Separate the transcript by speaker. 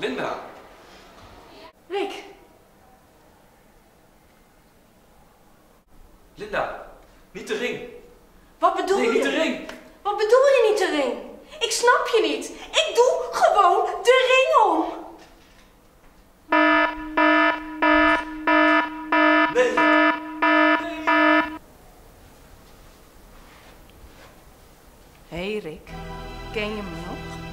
Speaker 1: Linda.
Speaker 2: Rick,
Speaker 1: Linda. Niet de ring.
Speaker 2: wat bedoel
Speaker 1: Nee,
Speaker 2: je?
Speaker 1: niet de ring.
Speaker 2: Wat bedoel je niet de ring? Ik snap je niet. Ik doe gewoon de ring om.
Speaker 1: Nee.
Speaker 2: Hey Rick, ken je me nog?